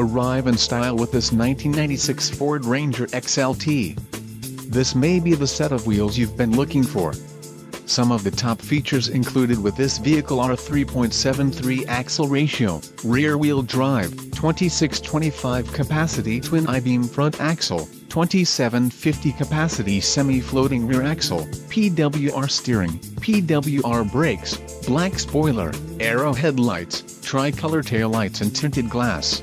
arrive in style with this 1996 Ford Ranger XLT. This may be the set of wheels you've been looking for. Some of the top features included with this vehicle are 3.73 axle ratio, rear-wheel drive, 2625 capacity twin I-beam front axle, 2750 capacity semi-floating rear axle, PWR steering, PWR brakes, black spoiler, aero headlights, tricolor taillights and tinted glass.